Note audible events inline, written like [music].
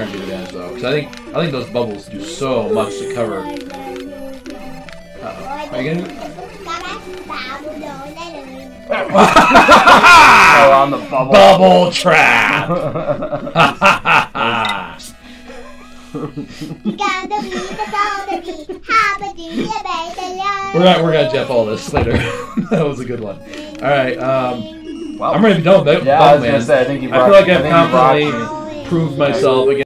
energy advantage though, because I think I think those bubbles do so much to cover. Uh-oh. Are you gonna? oh, on the bubble. Bubble trap. [laughs] we're gonna we're gonna Jeff all this later. [laughs] that was a good one. All right, um, Well, I'm ready to be done with yeah, I was man. gonna Man. say, I think you I feel like I've confidently proved myself again.